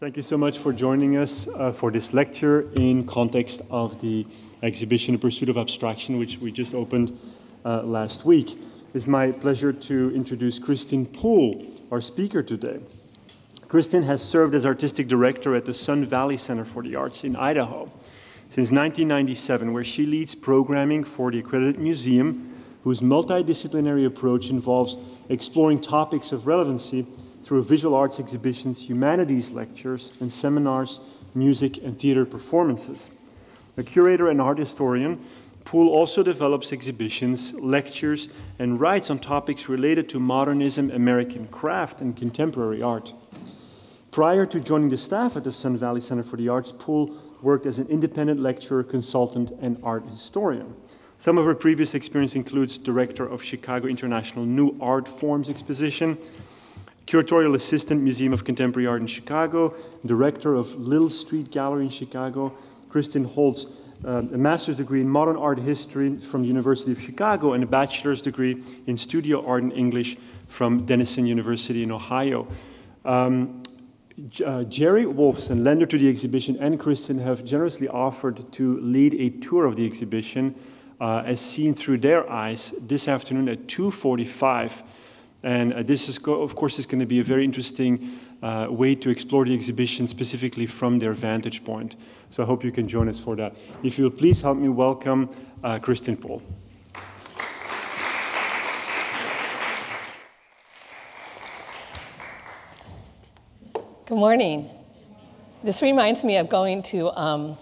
Thank you so much for joining us uh, for this lecture in context of the exhibition Pursuit of Abstraction, which we just opened uh, last week. It's my pleasure to introduce Kristin Poole, our speaker today. Kristin has served as artistic director at the Sun Valley Center for the Arts in Idaho since 1997, where she leads programming for the accredited museum, whose multidisciplinary approach involves exploring topics of relevancy through visual arts exhibitions, humanities lectures, and seminars, music, and theater performances. A curator and art historian, Poole also develops exhibitions, lectures, and writes on topics related to modernism, American craft, and contemporary art. Prior to joining the staff at the Sun Valley Center for the Arts, Poole worked as an independent lecturer, consultant, and art historian. Some of her previous experience includes director of Chicago International New Art Forms Exposition, curatorial assistant, Museum of Contemporary Art in Chicago, director of Little Street Gallery in Chicago. Kristin holds uh, a master's degree in modern art history from the University of Chicago and a bachelor's degree in studio art and English from Denison University in Ohio. Um, uh, Jerry Wolfson, lender to the exhibition, and Kristin have generously offered to lead a tour of the exhibition uh, as seen through their eyes this afternoon at 2.45. And uh, this, is of course, is going to be a very interesting uh, way to explore the exhibition specifically from their vantage point. So I hope you can join us for that. If you'll please help me welcome uh, Kristin Poole. Good morning. This reminds me of going to um,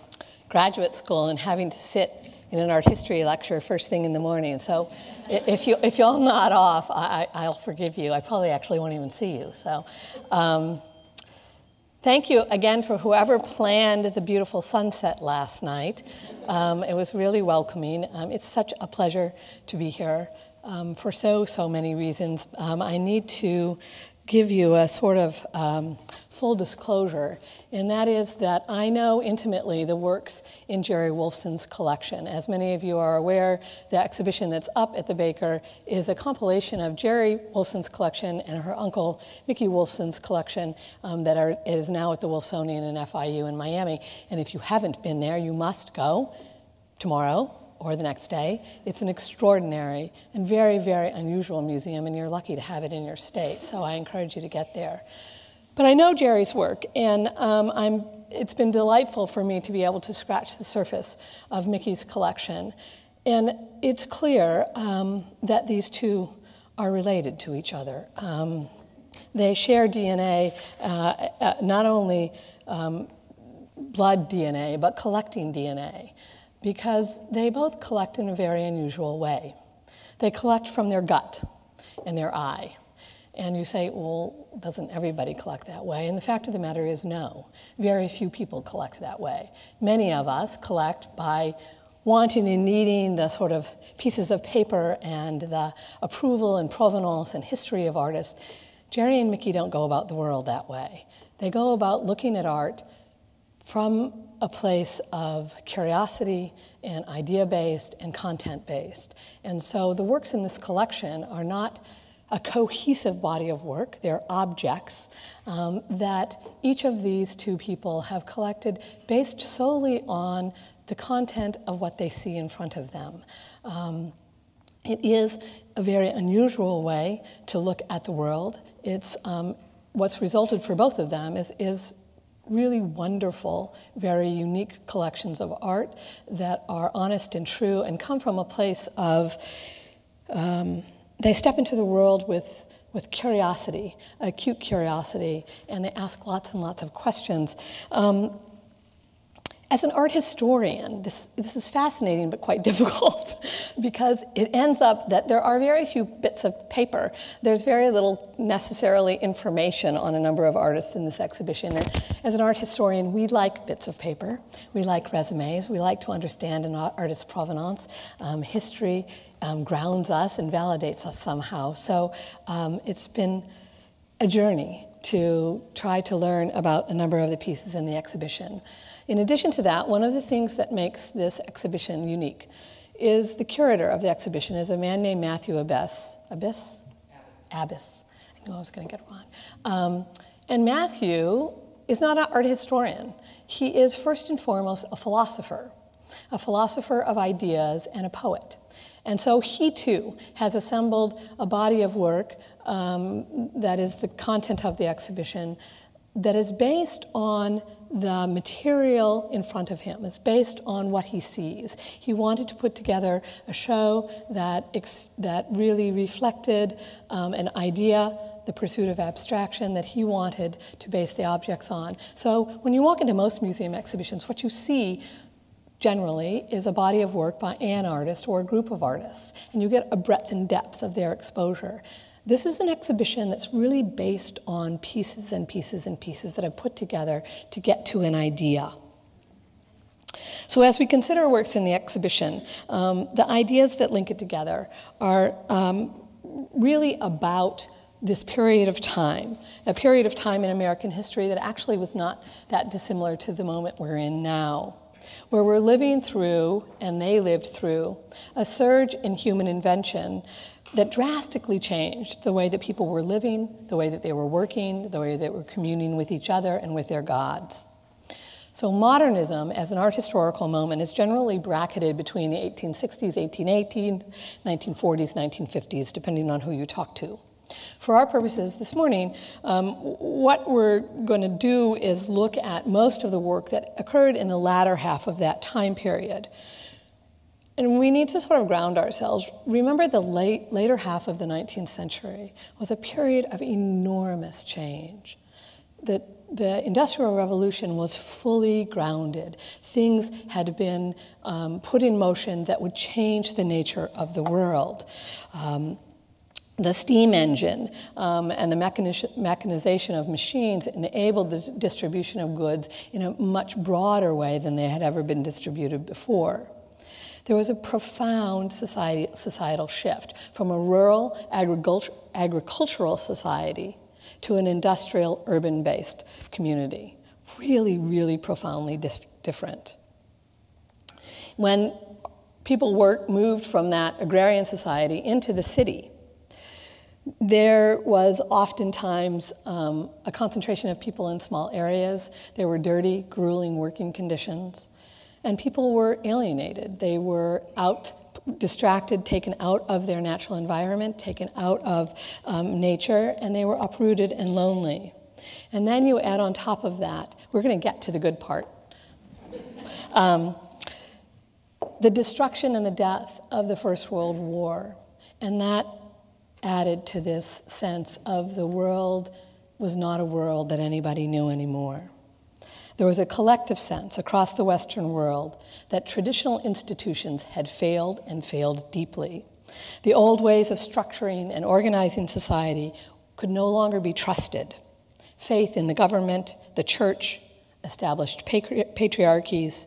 graduate school and having to sit in an art history lecture first thing in the morning. So if you if you all nod off, I, will forgive you. I probably actually won't even see you. So. Um, thank you again for whoever planned the beautiful sunset last night. Um, it was really welcoming. Um, it's such a pleasure to be here um, for so, so many reasons. Um, I need to give you a sort of um, full disclosure, and that is that I know intimately the works in Jerry Wolfson's collection. As many of you are aware, the exhibition that's up at the Baker is a compilation of Jerry Wolfson's collection and her uncle Mickey Wolfson's collection um, that are, is now at the Wolfsonian and FIU in Miami. And if you haven't been there, you must go tomorrow or the next day. It's an extraordinary and very, very unusual museum, and you're lucky to have it in your state. So I encourage you to get there. But I know Jerry's work, and um, I'm, it's been delightful for me to be able to scratch the surface of Mickey's collection. And it's clear um, that these two are related to each other. Um, they share DNA, uh, uh, not only um, blood DNA, but collecting DNA because they both collect in a very unusual way. They collect from their gut and their eye. And you say, well, doesn't everybody collect that way? And the fact of the matter is, no. Very few people collect that way. Many of us collect by wanting and needing the sort of pieces of paper and the approval and provenance and history of artists. Jerry and Mickey don't go about the world that way. They go about looking at art from a place of curiosity and idea based and content based. And so the works in this collection are not a cohesive body of work, they're objects um, that each of these two people have collected based solely on the content of what they see in front of them. Um, it is a very unusual way to look at the world. It's um, what's resulted for both of them is, is really wonderful, very unique collections of art that are honest and true and come from a place of, um, they step into the world with, with curiosity, acute curiosity, and they ask lots and lots of questions. Um, as an art historian, this, this is fascinating but quite difficult because it ends up that there are very few bits of paper. There's very little necessarily information on a number of artists in this exhibition. And as an art historian, we like bits of paper. We like resumes. We like to understand an artist's provenance. Um, history um, grounds us and validates us somehow. So um, it's been a journey to try to learn about a number of the pieces in the exhibition. In addition to that, one of the things that makes this exhibition unique is the curator of the exhibition is a man named Matthew Abbess. Abyss? Abbess. I knew I was going to get it wrong. Um, and Matthew is not an art historian. He is first and foremost a philosopher, a philosopher of ideas and a poet. And so he too has assembled a body of work um, that is the content of the exhibition that is based on the material in front of him. It's based on what he sees. He wanted to put together a show that, that really reflected um, an idea, the pursuit of abstraction that he wanted to base the objects on. So when you walk into most museum exhibitions, what you see generally is a body of work by an artist or a group of artists, and you get a breadth and depth of their exposure. This is an exhibition that's really based on pieces and pieces and pieces that I've put together to get to an idea. So, as we consider works in the exhibition, um, the ideas that link it together are um, really about this period of time, a period of time in American history that actually was not that dissimilar to the moment we're in now, where we're living through, and they lived through, a surge in human invention that drastically changed the way that people were living, the way that they were working, the way that they were communing with each other and with their gods. So, modernism as an art historical moment is generally bracketed between the 1860s, 1818, 1940s, 1950s, depending on who you talk to. For our purposes this morning, um, what we're going to do is look at most of the work that occurred in the latter half of that time period. And we need to sort of ground ourselves. Remember, the late, later half of the 19th century was a period of enormous change. The, the Industrial Revolution was fully grounded. Things had been um, put in motion that would change the nature of the world. Um, the steam engine um, and the mechanization of machines enabled the distribution of goods in a much broader way than they had ever been distributed before there was a profound society, societal shift from a rural agricultural society to an industrial urban based community. Really, really profoundly different. When people work, moved from that agrarian society into the city, there was oftentimes um, a concentration of people in small areas. There were dirty, grueling working conditions. And people were alienated. They were out, distracted, taken out of their natural environment, taken out of um, nature, and they were uprooted and lonely. And then you add on top of that, we're going to get to the good part. Um, the destruction and the death of the First World War. And that added to this sense of the world was not a world that anybody knew anymore. There was a collective sense across the Western world that traditional institutions had failed and failed deeply. The old ways of structuring and organizing society could no longer be trusted. Faith in the government, the church, established patriarchies,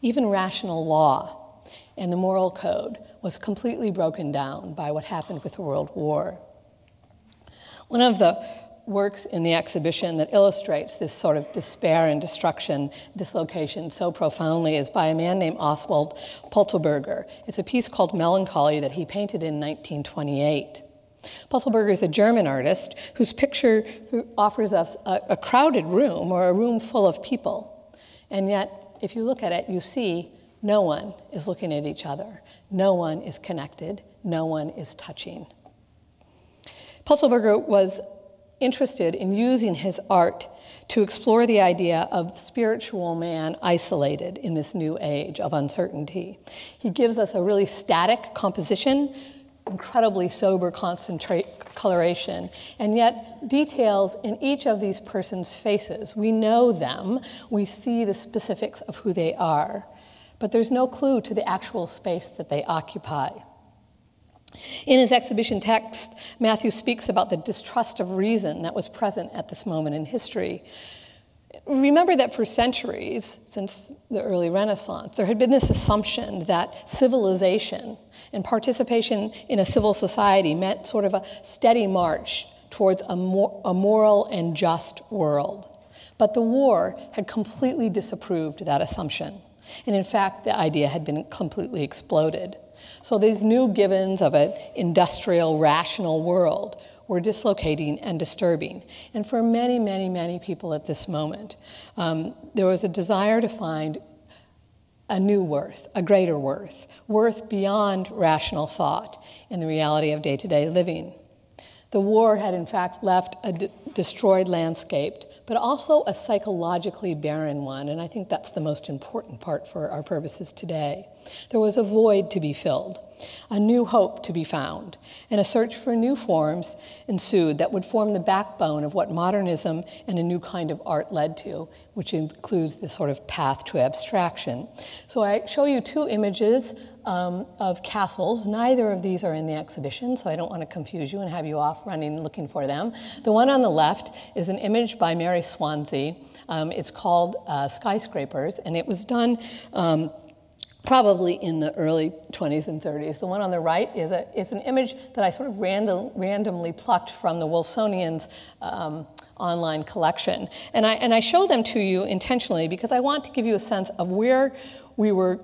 even rational law, and the moral code was completely broken down by what happened with the World War. One of the works in the exhibition that illustrates this sort of despair and destruction, dislocation so profoundly is by a man named Oswald Pötzelberger. It's a piece called Melancholy that he painted in 1928. Pötzelberger is a German artist whose picture offers us a, a crowded room or a room full of people. And yet, if you look at it, you see no one is looking at each other, no one is connected, no one is touching. Pötzelberger was interested in using his art to explore the idea of spiritual man isolated in this new age of uncertainty. He gives us a really static composition, incredibly sober coloration, and yet details in each of these persons' faces. We know them, we see the specifics of who they are, but there's no clue to the actual space that they occupy. In his exhibition text, Matthew speaks about the distrust of reason that was present at this moment in history. Remember that for centuries, since the early Renaissance, there had been this assumption that civilization and participation in a civil society meant sort of a steady march towards a, mor- a moral and just world. But the war had completely disapproved that assumption. And in fact, the idea had been completely exploded. So these new givens of an industrial, rational world were dislocating and disturbing. And for many, many, many people at this moment, um, there was a desire to find a new worth, a greater worth, worth beyond rational thought in the reality of day to day living. The war had, in fact, left a destroyed landscape, but also a psychologically barren one, and I think that's the most important part for our purposes today. There was a void to be filled, a new hope to be found, and a search for new forms ensued that would form the backbone of what modernism and a new kind of art led to, which includes this sort of path to abstraction. So I show you two images um, of castles. Neither of these are in the exhibition, so I don't want to confuse you and have you off running looking for them. The one on the left is an image by Mary Swanzy. Um, it's called uh, Skyscrapers, and it was done. Um, probably in the early 20s and 30s. The one on the right is, a, an image that I sort of random, randomly plucked from the Wolfsonians um, online collection. And I, and I show them to you intentionally because I want to give you a sense of where we were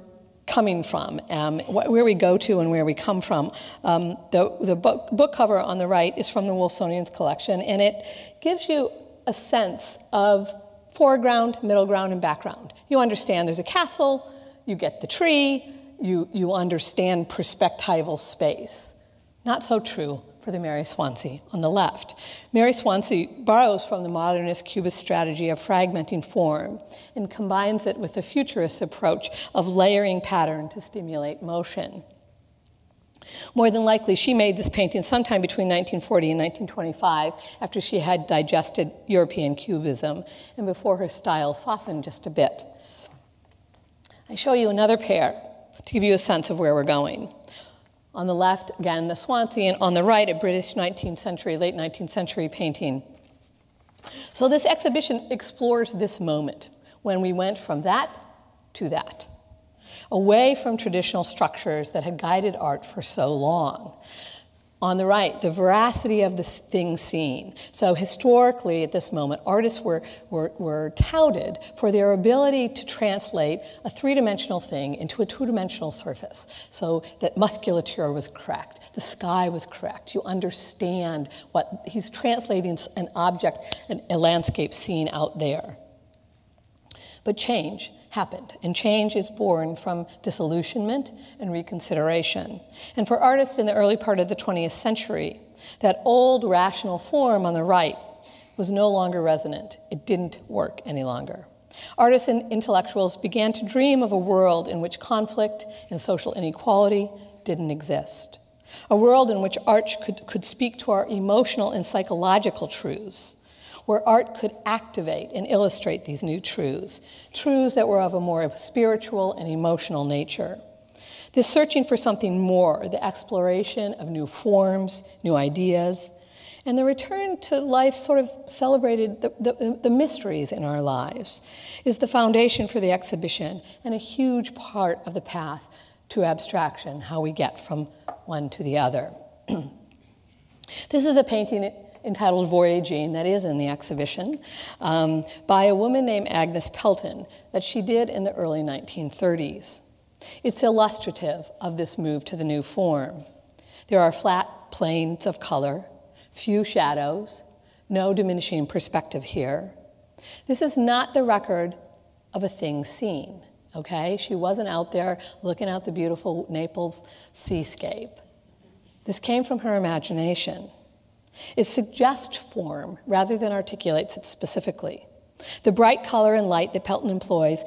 coming from, um, where we go to and where we come from. Um, the the book, book cover on the right is from the Wolfsonians collection, and it gives you a sense of foreground, middle ground, and background. You understand there's a castle, you get the tree, you, you understand perspectival space. Not so true for the Mary Swanzy on the left. Mary Swanzy borrows from the modernist cubist strategy of fragmenting form and combines it with the futurist approach of layering pattern to stimulate motion. More than likely, she made this painting sometime between 1940 and 1925 after she had digested European Cubism and before her style softened just a bit. I show you another pair to give you a sense of where we're going. On the left, again, the Swanzy, and on the right, a British 19th century, late 19th century painting. So this exhibition explores this moment when we went from that to that, away from traditional structures that had guided art for so long. On the right, the veracity of the thing seen. So, historically, at this moment, artists were, were, were touted for their ability to translate a three dimensional thing into a two dimensional surface. So that musculature was correct, the sky was correct. You understand what he's translating an object, a landscape scene out there. But change happened, and change is born from disillusionment and reconsideration. And for artists in the early part of the 20th century, that old rational form on the right was no longer resonant. It didn't work any longer. Artists and intellectuals began to dream of a world in which conflict and social inequality didn't exist. A world in which art could, could speak to our emotional and psychological truths where art could activate and illustrate these new truths, truths that were of a more spiritual and emotional nature. This searching for something more, the exploration of new forms, new ideas, and the return to life sort of celebrated the, the, the, mysteries in our lives, is the foundation for the exhibition and a huge part of the path to abstraction, how we get from one to the other. this is a painting entitled Voyaging, that is in the exhibition, um, by a woman named Agnes Pelton that she did in the early 1930s. It's illustrative of this move to the new form. There are flat planes of color, few shadows, no diminishing perspective here. This is not the record of a thing seen, okay? She wasn't out there looking out the beautiful Naples seascape. This came from her imagination. It suggests form rather than articulates it specifically. The bright color and light that Pelton employs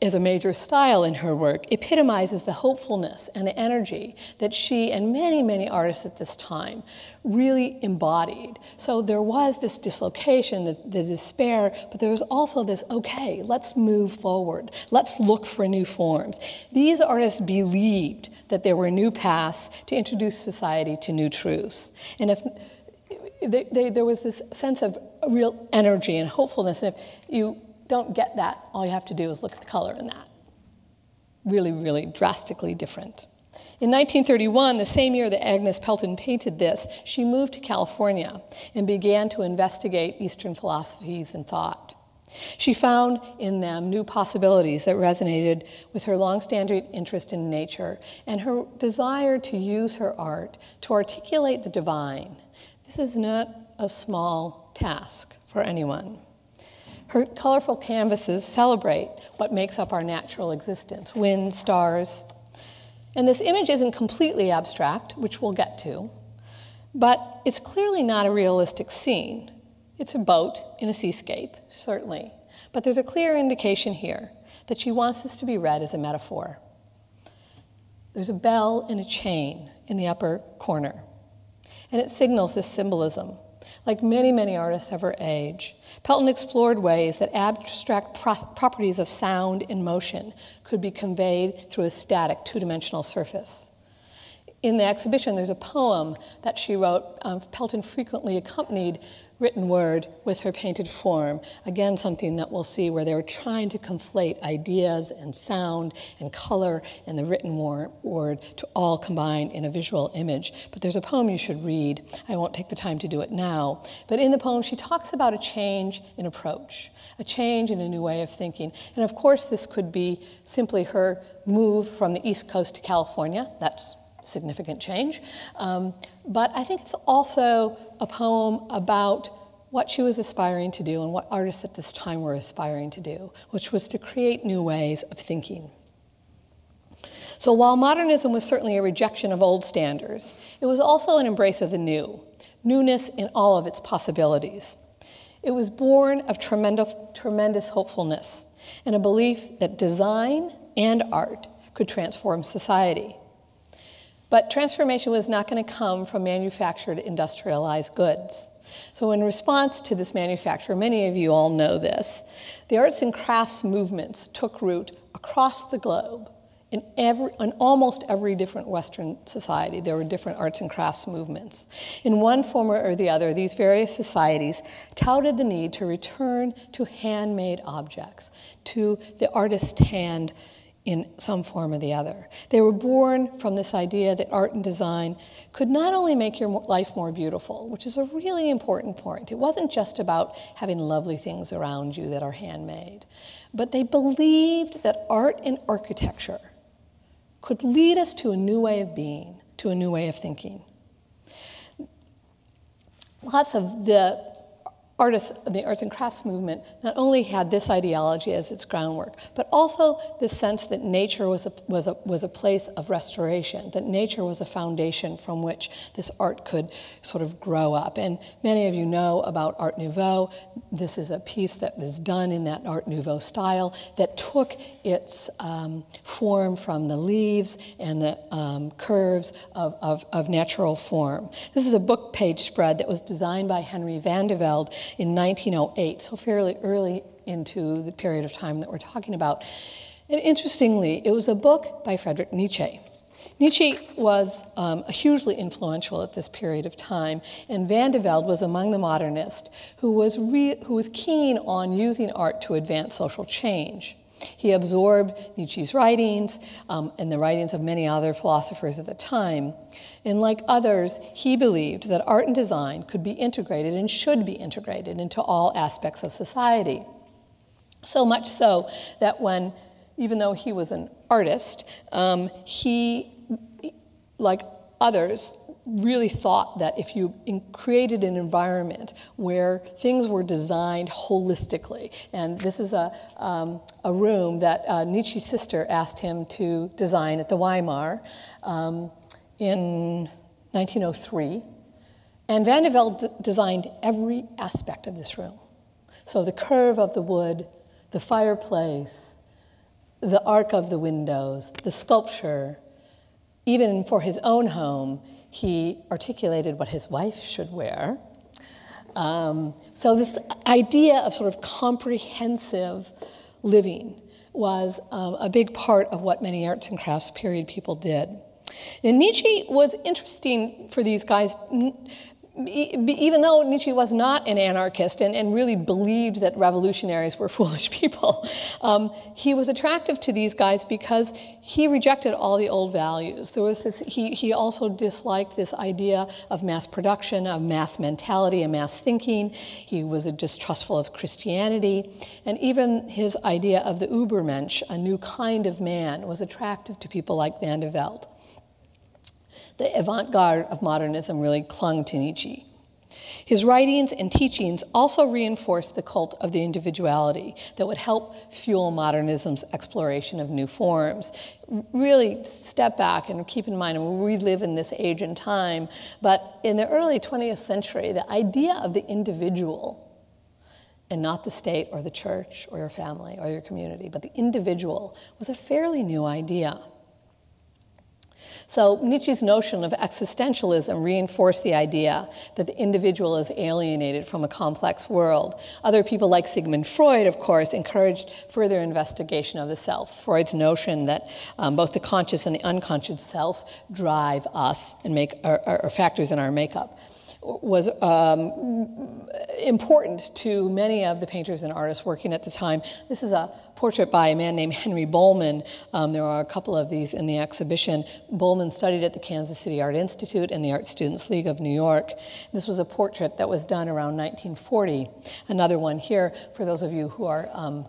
is a major style in her work, epitomizes the hopefulness and the energy that she and many, many artists at this time really embodied. So there was this dislocation, the, the, despair, but there was also this okay, let's move forward, let's look for new forms. These artists believed that there were new paths to introduce society to new truths. And if they, they, there was this sense of real energy and hopefulness. And if you don't get that, all you have to do is look at the color in that. Really, really drastically different. In 1931, the same year that Agnes Pelton painted this, she moved to California and began to investigate Eastern philosophies and thought. She found in them new possibilities that resonated with her longstanding interest in nature and her desire to use her art to articulate the divine This is not a small task for anyone. Her colorful canvases celebrate what makes up our natural existence wind, stars. And this image isn't completely abstract, which we'll get to, but it's clearly not a realistic scene. It's a boat in a seascape, certainly. But there's a clear indication here that she wants this to be read as a metaphor. There's a bell and a chain in the upper corner, and it signals this symbolism. Like many, many artists of her age, Pelton explored ways that abstract pro- properties of sound and motion could be conveyed through a static, two dimensional surface. In the exhibition, there's a poem that she wrote. Um, Pelton frequently accompanied written word with her painted form. Again, something that we'll see where they were trying to conflate ideas and sound and color and the written word to all combine in a visual image. But there's a poem you should read. I won't take the time to do it now. But in the poem, she talks about a change in approach, a change in a new way of thinking. And of course, this could be simply her move from the East Coast to California. That's significant change. Um, but I think it's also a poem about what she was aspiring to do and what artists at this time were aspiring to do, which was to create new ways of thinking. So while modernism was certainly a rejection of old standards, it was also an embrace of the new, newness in all of its possibilities. It was born of tremendous, tremendous hopefulness and a belief that design and art could transform society. But transformation was not going to come from manufactured industrialized goods. So, in response to this manufacture, many of you all know this, the arts and crafts movements took root across the globe. In, every, in almost every different Western society, there were different arts and crafts movements. In one form or the other, these various societies touted the need to return to handmade objects, to the artist's hand in some form or the other. They were born from this idea that art and design could not only make your life more beautiful, which is a really important point. It wasn't just about having lovely things around you that are handmade, but they believed that art and architecture could lead us to a new way of being, to a new way of thinking. Lots of the artists the arts and crafts movement not only had this ideology as its groundwork, but also the sense that nature was a, was, a, was a place of restoration, that nature was a foundation from which this art could sort of grow up. And many of you know about Art Nouveau. This is a piece that was done in that Art Nouveau style that took its um, form from the leaves and the um, curves of, of, of natural form. This is a book page spread that was designed by Henry Van de Velde in 1908, so fairly early into the period of time that we're talking about. And interestingly, it was a book by Friedrich Nietzsche. Nietzsche was um, hugely influential at this period of time, and Van de Velde was among the modernists who was, who was keen on using art to advance social change. He absorbed Nietzsche's writings um, and the writings of many other philosophers at the time. And like others, he believed that art and design could be integrated and should be integrated into all aspects of society. So much so that when, even though he was an artist, um, he, like others, really thought that if you created an environment where things were designed holistically, and this is a, um, a room that uh, Nietzsche's sister asked him to design at the Weimar um, in 1903, and Van de Velde designed every aspect of this room. So the curve of the wood, the fireplace, the arc of the windows, the sculpture, even for his own home, he articulated what his wife should wear. Um, so, this idea of sort of comprehensive living was um, a big part of what many arts and crafts period people did. And Nietzsche was interesting for these guys even though Nietzsche was not an anarchist and, and really believed that revolutionaries were foolish people, um, he was attractive to these guys because he rejected all the old values. There was this, he, he also disliked this idea of mass production, of mass mentality, and mass thinking. He was distrustful of Christianity. And even his idea of the Übermensch, a new kind of man, was attractive to people like Van de Velde the avant garde of modernism really clung to Nietzsche. His writings and teachings also reinforced the cult of the individuality that would help fuel modernism's exploration of new forms. Really step back and keep in mind, we live in this age and time, but in the early 20th century, the idea of the individual and not the state or the church or your family or your community, but the individual was a fairly new idea. So Nietzsche's notion of existentialism reinforced the idea that the individual is alienated from a complex world. Other people like Sigmund Freud, of course, encouraged further investigation of the self. Freud's notion that um, both the conscious and the unconscious selves drive us and make are, are factors in our makeup was um, important to many of the painters and artists working at the time. This is a portrait by a man named Henry Bollman. Um, there are a couple of these in the exhibition. Bollman studied at the Kansas City Art Institute and the Art Students League of New York. This was a portrait that was done around 1940. Another one here for those of you who are um,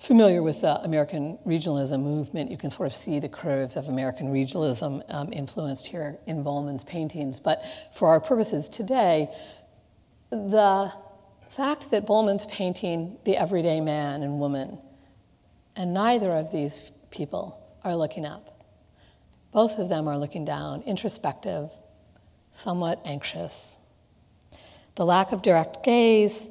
familiar with the American regionalism movement, you can sort of see the curves of American regionalism um, influenced here in Bollman's paintings. But for our purposes today, the fact that Bollman's painting the everyday man and woman, and neither of these people are looking up. Both of them are looking down, introspective, somewhat anxious. The lack of direct gaze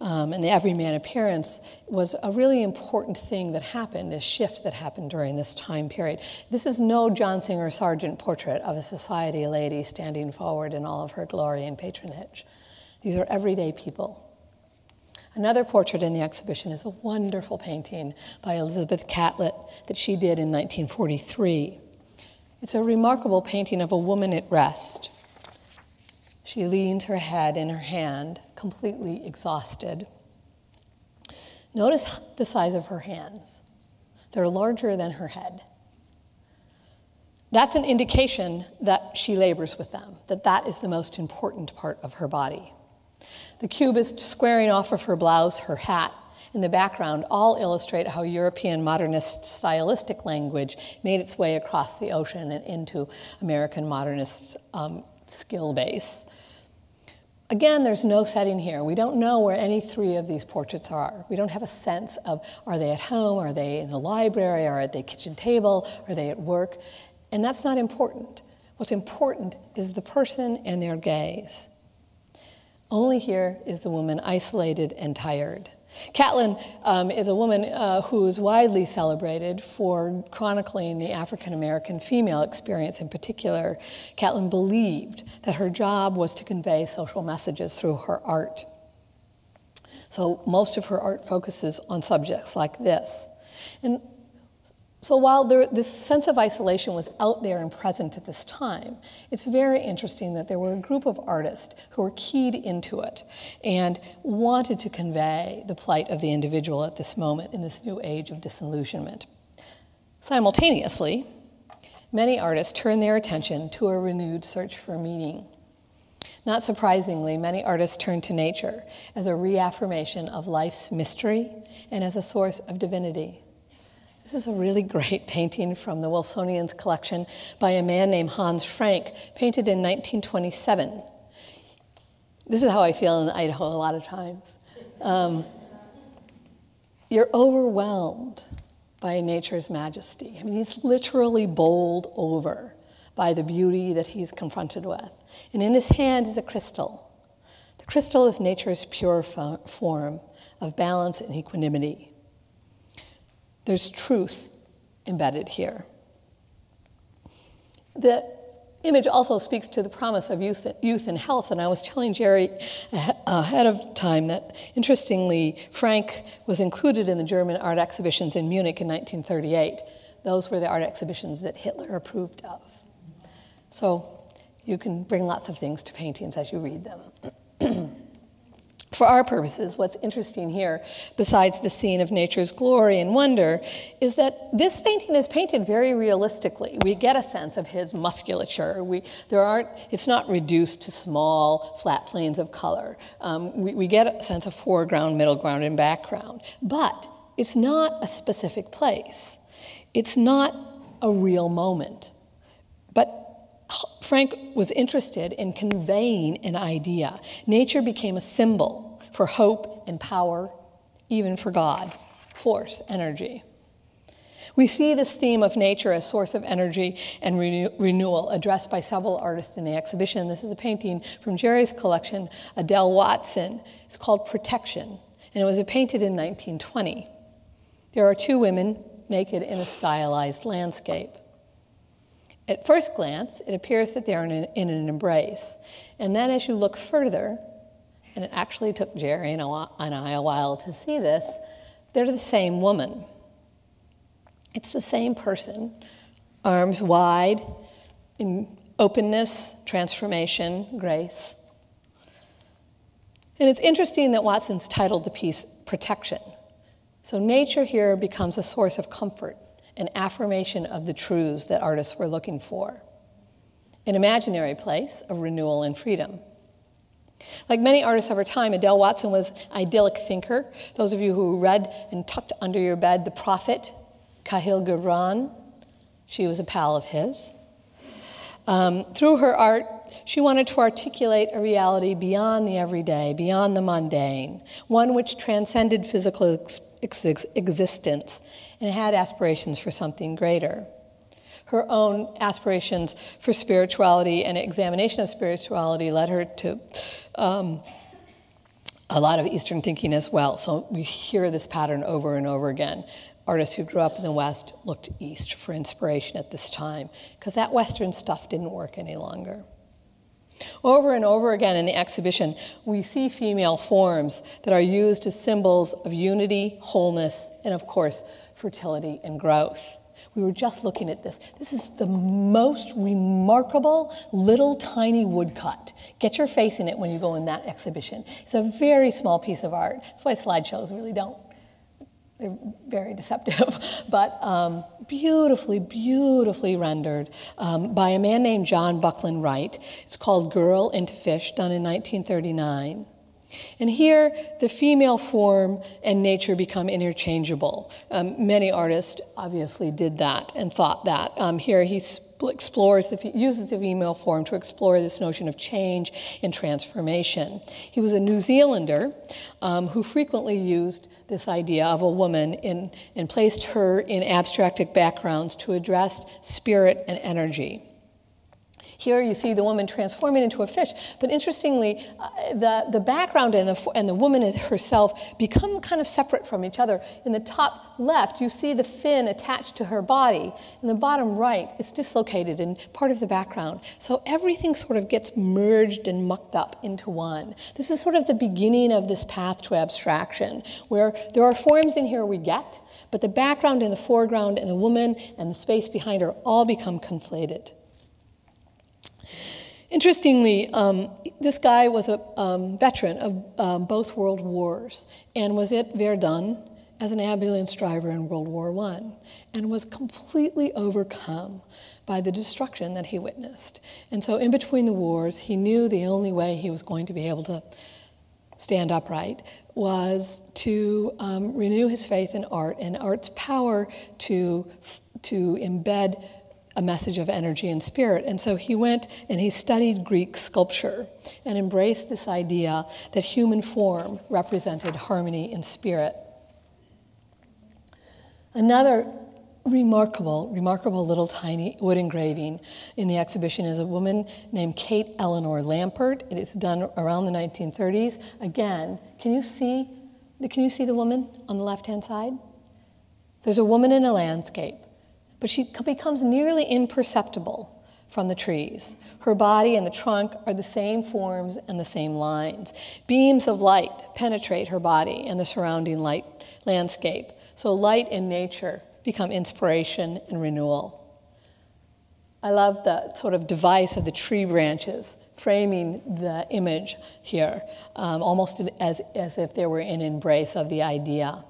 um, and the everyman appearance was a really important thing that happened, a shift that happened during this time period. This is no John Singer Sargent portrait of a society lady standing forward in all of her glory and patronage. These are everyday people. Another portrait in the exhibition is a wonderful painting by Elizabeth Catlett that she did in 1943. It's a remarkable painting of a woman at rest. She leans her head in her hand, completely exhausted. Notice the size of her hands. They're larger than her head. That's an indication that she labors with them, that that is the most important part of her body. The cubist squaring off of her blouse, her hat, in the background all illustrate how European modernist stylistic language made its way across the ocean and into American modernist um, skill base. Again, there's no setting here. We don't know where any three of these portraits are. We don't have a sense of are they at home, are they in the library, are they at the kitchen table, are they at work? And that's not important. What's important is the person and their gaze. Only here is the woman isolated and tired. Catlett um, is a woman uh, who is widely celebrated for chronicling the African American female experience in particular. Catlett believed that her job was to convey social messages through her art. So most of her art focuses on subjects like this. And so while there, this sense of isolation was out there and present at this time, it's very interesting that there were a group of artists who were keyed into it and wanted to convey the plight of the individual at this moment in this new age of disillusionment. Simultaneously, many artists turned their attention to a renewed search for meaning. Not surprisingly, many artists turned to nature as a reaffirmation of life's mystery and as a source of divinity. This is a really great painting from the Wolfsonians collection by a man named Hans Frank, painted in 1927. This is how I feel in Idaho a lot of times. Um, you're overwhelmed by nature's majesty. I mean, he's literally bowled over by the beauty that he's confronted with. And in his hand is a crystal. The crystal is nature's pure form of balance and equanimity. There's truth embedded here. The image also speaks to the promise of youth, youth and health. And I was telling Jerry ahead of time that, interestingly, Frank was included in the German art exhibitions in Munich in 1938. Those were the art exhibitions that Hitler approved of. So you can bring lots of things to paintings as you read them. For our purposes, what's interesting here, besides the scene of nature's glory and wonder, is that this painting is painted very realistically. We get a sense of his musculature. We, there aren't, it's not reduced to small, flat planes of color. Um, we, we get a sense of foreground, middle ground, and background. But it's not a specific place. It's not a real moment. But Frank was interested in conveying an idea. Nature became a symbol for hope and power, even for God, force, energy. We see this theme of nature as source of energy and renew- renewal addressed by several artists in the exhibition. This is a painting from Jerry's collection, Adele Watson. It's called Protection, and it was painted in 1920. There are two women naked in a stylized landscape. At first glance, it appears that they are in an, in an embrace. And then as you look further, and it actually took Jerry and, and I a while to see this, they're the same woman. It's the same person, arms wide, in openness, transformation, grace. And it's interesting that Watson's titled the piece Protection. So nature here becomes a source of comfort, an affirmation of the truths that artists were looking for, an imaginary place of renewal and freedom. Like many artists of her time, Adele Watson was an idyllic thinker. Those of you who read and tucked under your bed The Prophet Kahlil Gibran, She was a pal of his. Um, through her art, she wanted to articulate a reality beyond the everyday, beyond the mundane, one which transcended physical ex- ex- existence and had aspirations for something greater. Her own aspirations for spirituality and examination of spirituality led her to um, a lot of Eastern thinking as well. So we hear this pattern over and over again artists who grew up in the West looked east for inspiration at this time because that Western stuff didn't work any longer. Over and over again in the exhibition, we see female forms that are used as symbols of unity, wholeness, and of course, fertility and growth. We were just looking at this. This is the most remarkable little tiny woodcut. Get your face in it when you go in that exhibition. It's a very small piece of art. That's why slideshows really don't they're very deceptive, but um, beautifully, beautifully rendered um, by a man named John Buckland Wright. It's called Girl into Fish, done in 1939. And here, the female form and nature become interchangeable. Um, many artists obviously did that and thought that. Um, here, he explores, the, uses the female form to explore this notion of change and transformation. He was a New Zealander um, who frequently used this idea of a woman in, and placed her in abstractic backgrounds to address spirit and energy. Here you see the woman transforming into a fish, but interestingly, uh, the, the background and the, and the woman herself become kind of separate from each other. In the top left, you see the fin attached to her body. In the bottom right, it's dislocated and part of the background. So everything sort of gets merged and mucked up into one. This is sort of the beginning of this path to abstraction, where there are forms in here we get, but the background and the foreground and the woman and the space behind her all become conflated. Interestingly, um, this guy was a um, veteran of um, both world wars and was at Verdun as an ambulance driver in World War I and was completely overcome by the destruction that he witnessed. And so, in between the wars, he knew the only way he was going to be able to stand upright was to um, renew his faith in art and art's power to, to embed a message of energy and spirit. And so he went and he studied Greek sculpture and embraced this idea that human form represented harmony and spirit. Another remarkable, remarkable little tiny wood engraving in the exhibition is a woman named Kate Eleanor Lampert. It is done around the 1930s. Again, can you see? The, can you see the woman on the left-hand side? There's a woman in a landscape but she becomes nearly imperceptible from the trees. Her body and the trunk are the same forms and the same lines. Beams of light penetrate her body and the surrounding light landscape. So light and nature become inspiration and renewal. I love the sort of device of the tree branches framing the image here, um, almost as, as if they were an embrace of the idea.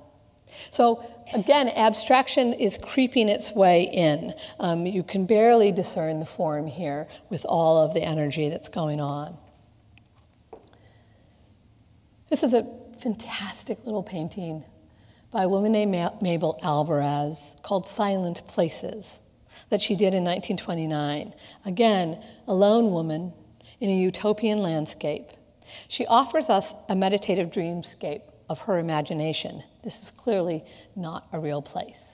So again, abstraction is creeping its way in. Um, you can barely discern the form here with all of the energy that's going on. This is a fantastic little painting by a woman named Mabel Alvarez called Silent Places. that she did in 1929. Again, a lone woman in a utopian landscape. She offers us a meditative dreamscape of her imagination. This is clearly not a real place.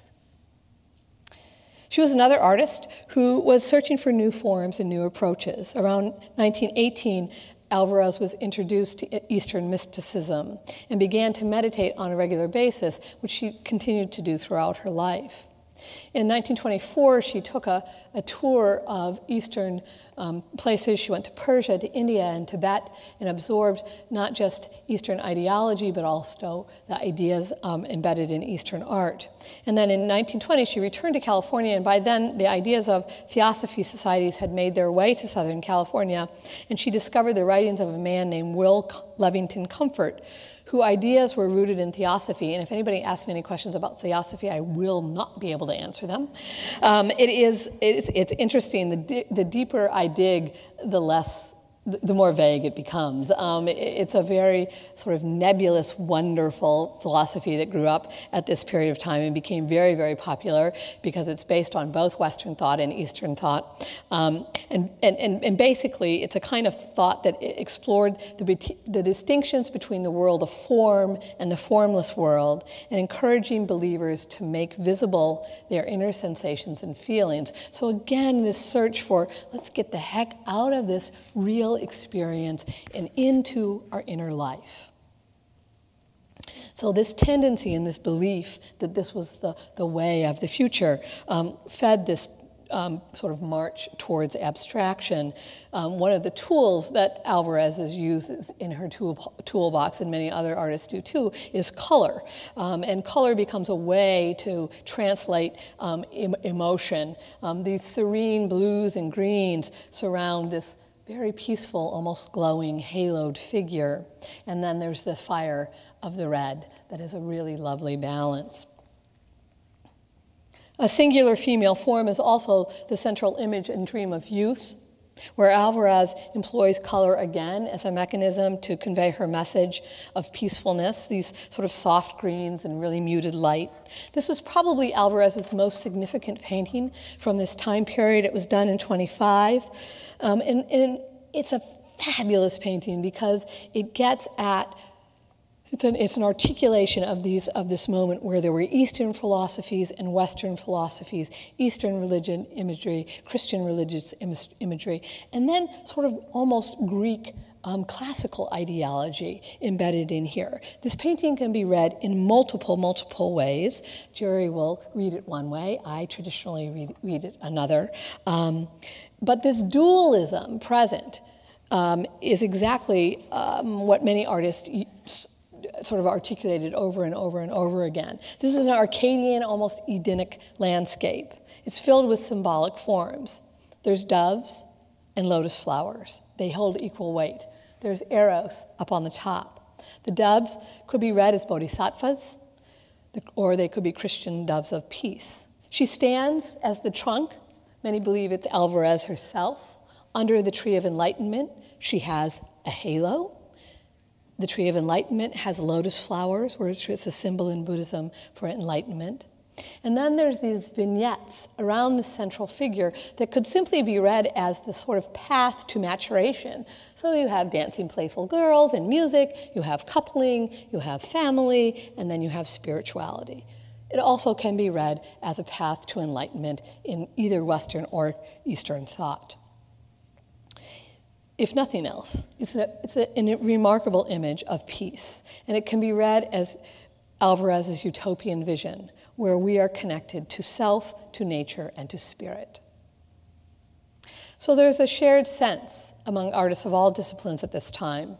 She was another artist who was searching for new forms and new approaches. Around 1918, Alvarez was introduced to Eastern mysticism and began to meditate on a regular basis, which she continued to do throughout her life. In 1924, she took a, a tour of Eastern um, places. She went to Persia, to India, and Tibet, and absorbed not just Eastern ideology, but also the ideas um, embedded in Eastern art. And then in 1920, she returned to California, and by then, the ideas of theosophy societies had made their way to Southern California, and she discovered the writings of a man named Will Levington Comfort whose ideas were rooted in theosophy. And if anybody asks me any questions about theosophy, I will not be able to answer them. Um, it is, it's, it's interesting. The, the deeper I dig, the less the more vague it becomes. Um, it's a very sort of nebulous, wonderful philosophy that grew up at this period of time and became very, very popular because it's based on both Western thought and Eastern thought. Um, and, and, and basically, it's a kind of thought that explored the, the distinctions between the world of form and the formless world and encouraging believers to make visible their inner sensations and feelings. So, again, this search for let's get the heck out of this real experience and into our inner life. So, this tendency and this belief that this was the, the way of the future um, fed this um, sort of march towards abstraction. Um, one of the tools that Alvarez uses in her tool, toolbox, and many other artists do too, is color. Um, and color becomes a way to translate um, em- emotion. Um, these serene blues and greens surround this very peaceful, almost glowing, haloed figure. And then there's the fire of the red that is a really lovely balance. A singular female form is also the central image and dream of youth, where Alvarez employs color again as a mechanism to convey her message of peacefulness, these sort of soft greens and really muted light. This was probably Alvarez's most significant painting from this time period. It was done in 25. Um, and, and it's a fabulous painting because it gets at it's an, it's an articulation of, these, of this moment where there were Eastern philosophies and Western philosophies, Eastern religion imagery, Christian religious imagery, and then sort of almost Greek um, classical ideology embedded in here. This painting can be read in multiple, multiple ways. Jerry will read it one way, I traditionally read, read it another. Um, but this dualism present um, is exactly um, what many artists sort of articulated over and over and over again. This is an Arcadian, almost Edenic landscape. It's filled with symbolic forms. There's doves and lotus flowers, they hold equal weight. There's eros up on the top. The doves could be read as bodhisattvas, or they could be Christian doves of peace. She stands as the trunk Many believe it's Alvarez herself. Under the tree of enlightenment, she has a halo. The tree of enlightenment has lotus flowers, which is a symbol in Buddhism for enlightenment. And then there's these vignettes around the central figure that could simply be read as the sort of path to maturation. So you have dancing, playful girls and music, you have coupling, you have family, and then you have spirituality. It also can be read as a path to enlightenment in either Western or Eastern thought. If nothing else, it's, a, it's a, a remarkable image of peace, and it can be read as Alvarez's utopian vision, where we are connected to self, to nature, and to spirit. So there's a shared sense among artists of all disciplines at this time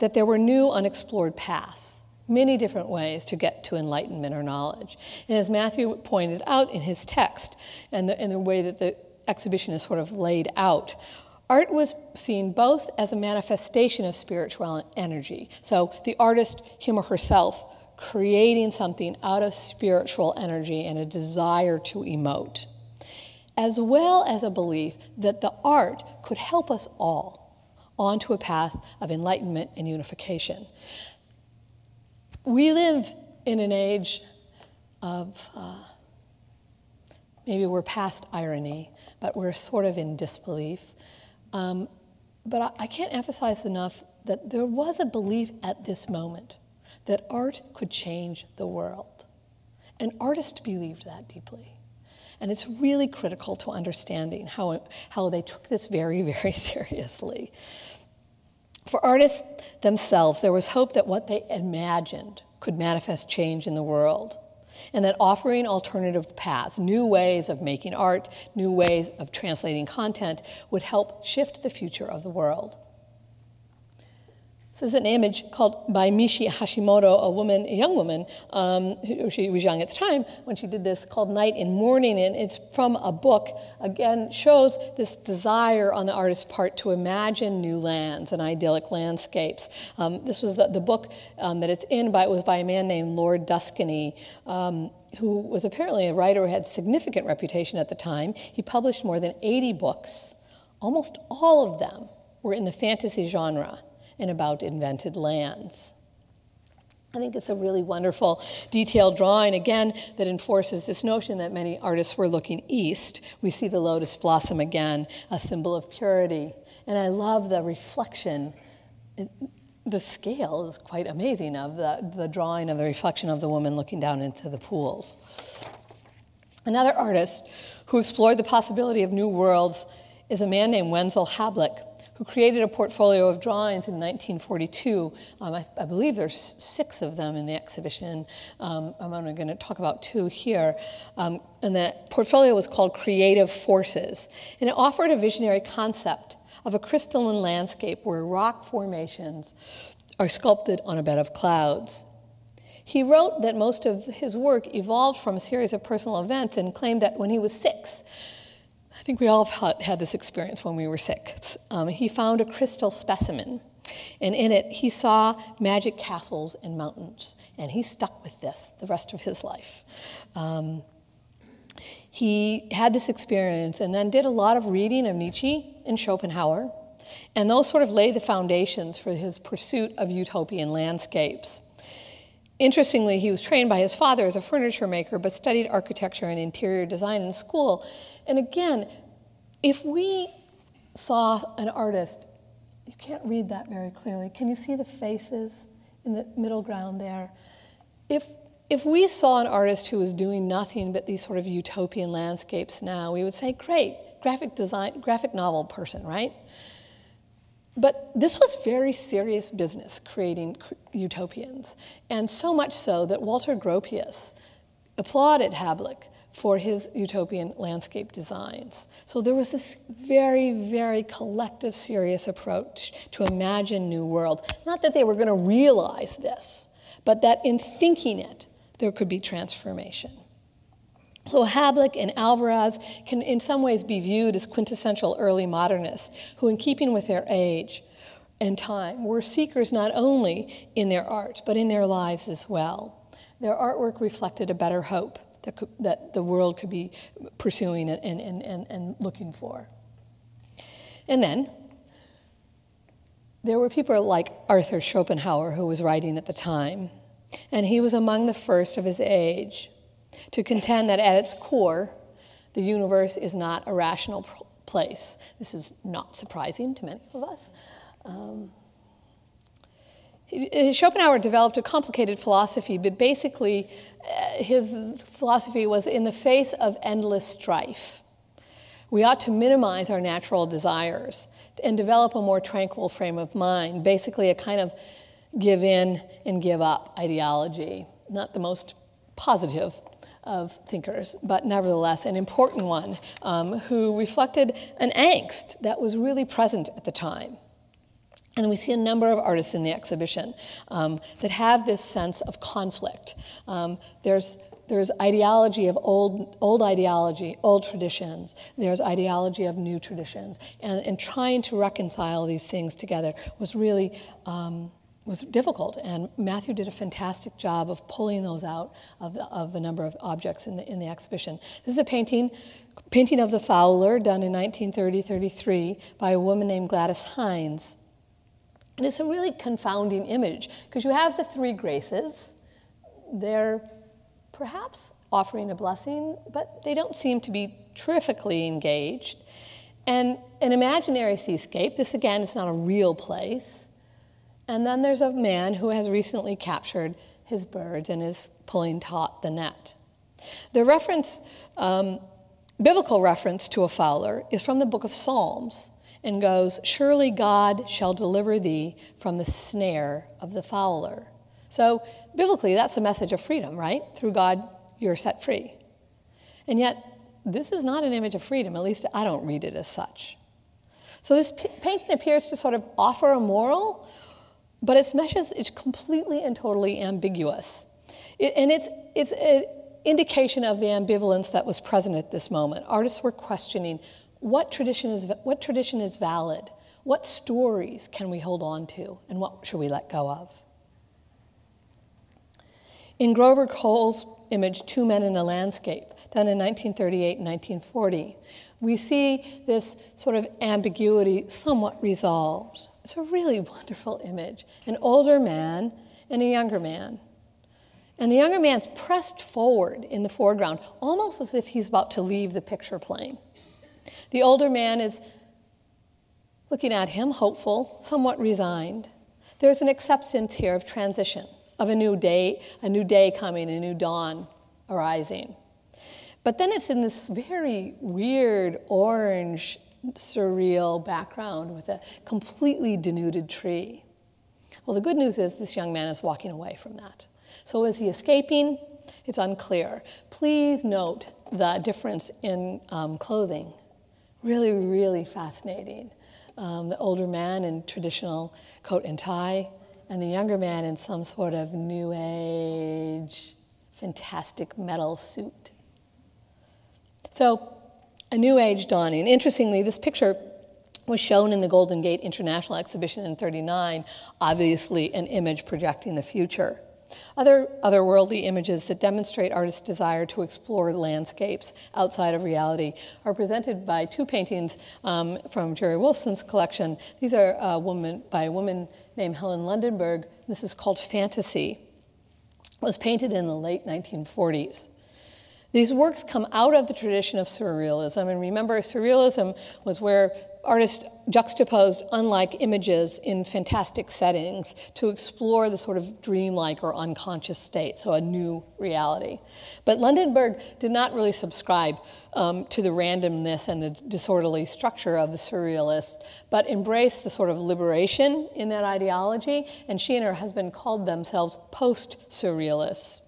that there were new unexplored paths many different ways to get to enlightenment or knowledge. And as Matthew pointed out in his text, and the, the way that the exhibition is sort of laid out, art was seen both as a manifestation of spiritual energy. So the artist, him or herself, creating something out of spiritual energy and a desire to emote, as well as a belief that the art could help us all onto a path of enlightenment and unification. We live in an age of uh, maybe we're past irony, but we're sort of in disbelief. Um, but I, I can't emphasize enough that there was a belief at this moment that art could change the world. And artists believed that deeply. And it's really critical to understanding how, how they took this very, very seriously. For artists themselves, there was hope that what they imagined could manifest change in the world, and that offering alternative paths, new ways of making art, new ways of translating content, would help shift the future of the world. This is an image called by Mishi Hashimoto, a woman, a young woman, um, who, she was young at the time when she did this, called Night and Morning, and it's from a book. Again, shows this desire on the artist's part to imagine new lands and idyllic landscapes. Um, this was the, the book um, that it's in by it was by a man named Lord Dunsany. Um, who was apparently a writer who had significant reputation at the time. He published more than 80 books. Almost all of them were in the fantasy genre and about invented lands. I think it's a really wonderful detailed drawing, again, that enforces this notion that many artists were looking east. We see the lotus blossom again, a symbol of purity. And I love the reflection. the scale is quite amazing of the, the drawing of the reflection of the woman looking down into the pools. Another artist who explored the possibility of new worlds is a man named Wenzel Hablik who created a portfolio of drawings in 1942. Um, I, I, believe there's six of them in the exhibition. Um, I'm only going to talk about two here. Um, and that portfolio was called Creative Forces. And it offered a visionary concept of a crystalline landscape where rock formations are sculpted on a bed of clouds. He wrote that most of his work evolved from a series of personal events and claimed that when he was six, think we all have had this experience when we were sick. Um, he found a crystal specimen, and in it he saw magic castles and mountains, and he stuck with this the rest of his life. Um, he had this experience and then did a lot of reading of Nietzsche and Schopenhauer, and those sort of laid the foundations for his pursuit of utopian landscapes. Interestingly, he was trained by his father as a furniture maker, but studied architecture and interior design in school and again, if we saw an artist, you can't read that very clearly. Can you see the faces in the middle ground there? If, if we saw an artist who was doing nothing but these sort of utopian landscapes now, we would say, great, graphic design, graphic novel person, right? But this was very serious business, creating utopians. And so much so that Walter Gropius applauded Hablik for his utopian landscape designs. So there was this very, very collective, serious approach to imagine new world. Not that they were going to realize this, but that in thinking it, there could be transformation. So Hablik and Alvarez can in some ways be viewed as quintessential early modernists who, in keeping with their age and time, were seekers not only in their art, but in their lives as well. Their artwork reflected a better hope that, could, that the world could be pursuing and, and, and, and looking for. And then there were people like Arthur Schopenhauer, who was writing at the time, and he was among the first of his age to contend that at its core, the universe is not a rational place. This is not surprising to many of us. Um, Schopenhauer developed a complicated philosophy, but basically, his philosophy was in the face of endless strife, we ought to minimize our natural desires and develop a more tranquil frame of mind, basically, a kind of give in and give up ideology. Not the most positive of thinkers, but nevertheless an important one um, who reflected an angst that was really present at the time. And we see a number of artists in the exhibition um, that have this sense of conflict. Um, there's there's ideology of old, old ideology, old traditions. There's ideology of new traditions. And, and trying to reconcile these things together was really um, was difficult. And Matthew did a fantastic job of pulling those out of, the, of a number of objects in the, in the exhibition. This is a painting, painting of the Fowler done in 1930-33 by a woman named Gladys Hynes. And it's a really confounding image because you have the three graces. They're perhaps offering a blessing, but they don't seem to be terrifically engaged. And an imaginary seascape, this again is not a real place. And then there's a man who has recently captured his birds and is pulling taut the net. The reference, um, biblical reference to a fowler is from the book of Psalms and goes, Surely God shall deliver thee from the snare of the fowler. So, biblically, that's a message of freedom, right? Through God, you're set free. And yet, this is not an image of freedom, at least I don't read it as such. So, this painting appears to sort of offer a moral, but its message is completely and totally ambiguous. It, and it's, it's an indication of the ambivalence that was present at this moment. Artists were questioning what tradition is, what tradition is valid? What stories can we hold on to? And what should we let go of? In Grover Cole's image, Two Men in a Landscape, done in 1938 and 1940, we see this sort of ambiguity somewhat resolved. It's a really wonderful image an older man and a younger man. And the younger man's pressed forward in the foreground, almost as if he's about to leave the picture plane. The older man is looking at him, hopeful, somewhat resigned. There's an acceptance here of transition, of a new day, a new day coming, a new dawn arising. But then it's in this very weird orange, surreal background with a completely denuded tree. Well, the good news is this young man is walking away from that. So is he escaping? It's unclear. Please note the difference in um, clothing really, really fascinating. Um, the older man in traditional coat and tie, and the younger man in some sort of new age, fantastic metal suit. So, a new age dawning. Interestingly, this picture was shown in the Golden Gate International Exhibition in 39, obviously an image projecting the future. Other otherworldly images that demonstrate artists' desire to explore landscapes outside of reality are presented by two paintings um, from Jerry Wolfson's collection. These are a woman, by a woman named Helen Lundeberg. This is called Fantasy. It was painted in the late 1940s. These works come out of the tradition of surrealism, and remember, surrealism was where artists juxtaposed unlike images in fantastic settings to explore the sort of dreamlike or unconscious state, so a new reality. But Lundeberg did not really subscribe um, to the randomness and the disorderly structure of the surrealists, but embraced the sort of liberation in that ideology, and she and her husband called themselves post surrealists.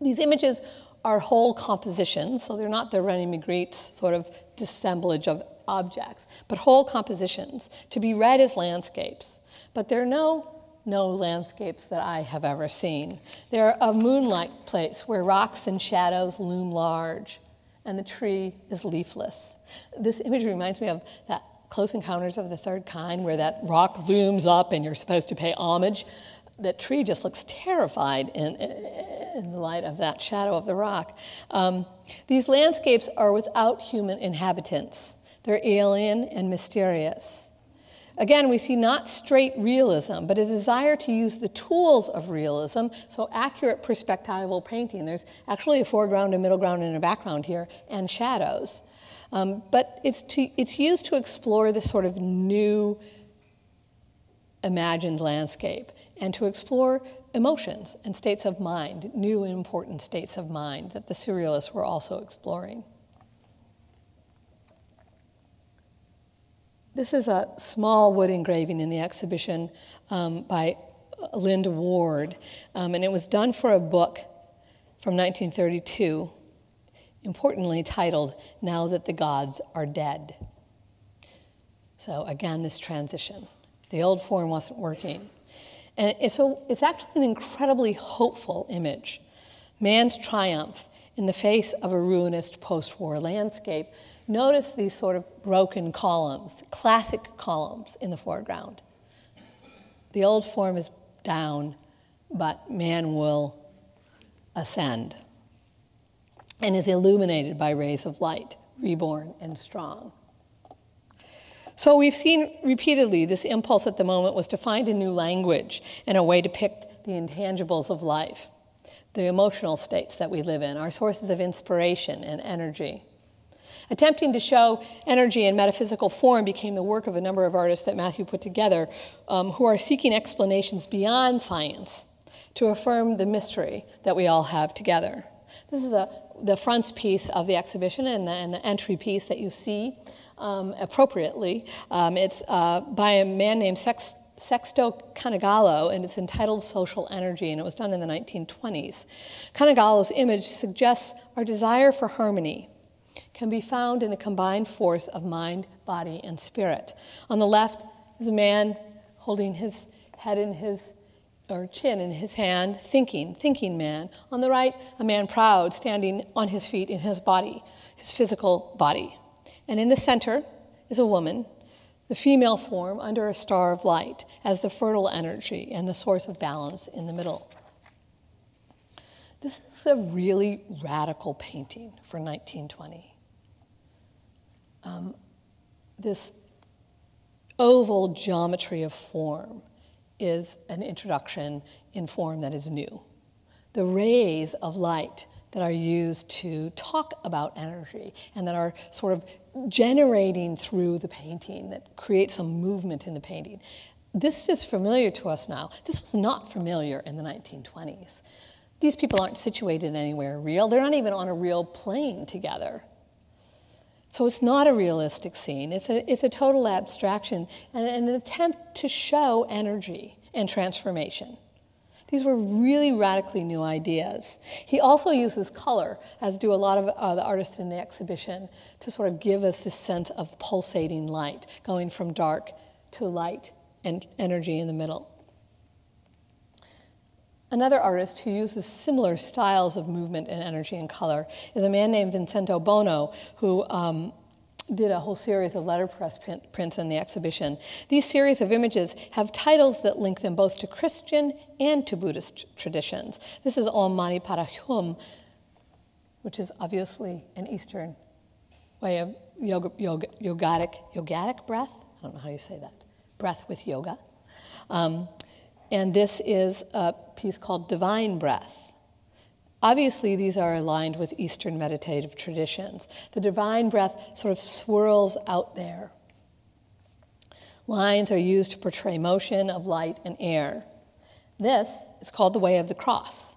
These images are whole compositions, so they're not the René Magritte's sort of dissemblage of objects, but whole compositions to be read as landscapes. But there are no no landscapes that I have ever seen. They're a moonlight place where rocks and shadows loom large, and the tree is leafless. This image reminds me of that Close Encounters of the Third Kind, where that rock looms up and you're supposed to pay homage. That tree just looks terrified in, in the light of that shadow of the rock. Um, these landscapes are without human inhabitants. They're alien and mysterious. Again, we see not straight realism, but a desire to use the tools of realism, so accurate perspectival painting. There's actually a foreground, a middle ground, and a background here, and shadows. Um, but it's, to, it's used to explore this sort of new imagined landscape and to explore emotions and states of mind, new and important states of mind that the surrealists were also exploring. This is a small wood engraving in the exhibition um, by Lynd Ward, um, and it was done for a book from 1932, importantly titled Now That the Gods Are Dead. So, again, this transition. The old form wasn't working. And it's, a, it's actually an incredibly hopeful image. Man's triumph in the face of a ruinous post war landscape Notice these sort of broken columns, classic columns in the foreground. The old form is down, but man will ascend and is illuminated by rays of light, reborn and strong. So we've seen repeatedly this impulse at the moment was to find a new language and a way to pick the intangibles of life the emotional states that we live in, our sources of inspiration and energy. Attempting to show energy in metaphysical form became the work of a number of artists that Matthew put together um, who are seeking explanations beyond science to affirm the mystery that we all have together. This is a, the frontispiece of the exhibition and the, and the entry piece that you see um, appropriately. Um, it's uh, by a man named Sex, Sexto Canegallo, and it's entitled Social Energy, and it was done in the 1920s. Canegallo's image suggests our desire for harmony can be found in the combined force of mind, body, and spirit. On the left is a man holding his head in his or chin in his hand, thinking, thinking man. On the right, a man proud, standing on his feet in his body, his physical body. And in the center is a woman, the female form under a star of light, as the fertile energy and the source of balance in the middle. This is a really radical painting for 1920 um, this oval geometry of form is an introduction in form that is new. The rays of light that are used to talk about energy and that are sort of generating through the painting that create some movement in the painting. This is familiar to us now. This was not familiar in the 1920s. These people aren't situated anywhere real. They're not even on a real plane together. So it's not a realistic scene, it's a, it's a total abstraction and an attempt to show energy and transformation. These were really radically new ideas. He also uses color, as do a lot of uh, the artists in the exhibition, to sort of give us this sense of pulsating light, going from dark to light and energy in the middle. Another artist who uses similar styles of movement and energy and color is a man named Vincento Bono, who um, did a whole series of letterpress print, prints in the exhibition. These series of images have titles that link them both to Christian and to Buddhist traditions. This is Om Mani Padme Hum, which is obviously an Eastern way of yoga, yoga, yogatic, yogatic breath. I don't know how you say that. Breath with yoga. Um, and this is a piece called Divine Breath. Obviously, these are aligned with Eastern meditative traditions. The divine breath sort of swirls out there. Lines are used to portray motion of light and air. This is called the way of the cross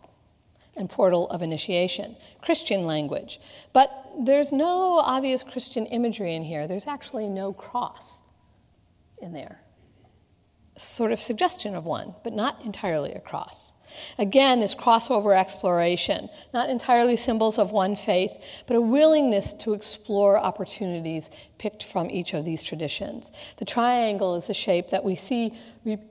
and portal of initiation, Christian language. But there's no obvious Christian imagery in here. There's actually no cross in there sort of suggestion of one, but not entirely a cross. Again, this crossover exploration, not entirely symbols of one faith, but a willingness to explore opportunities picked from each of these traditions. The triangle is a shape that we see